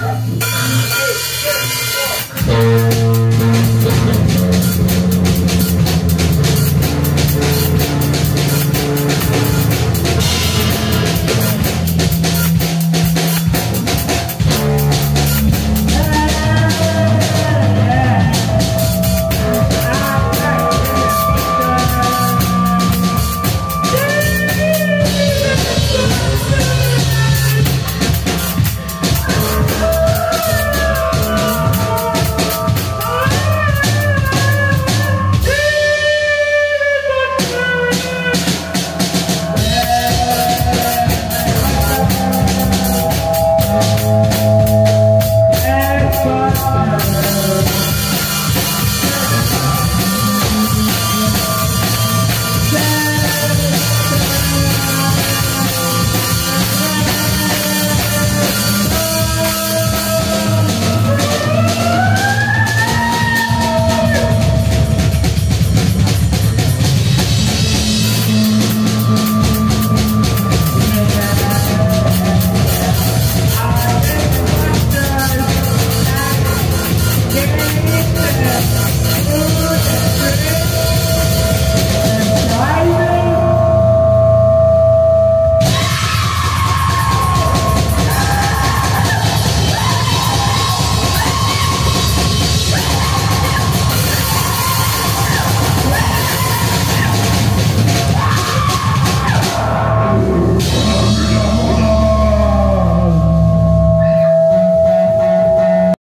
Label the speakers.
Speaker 1: Thank ờ. you.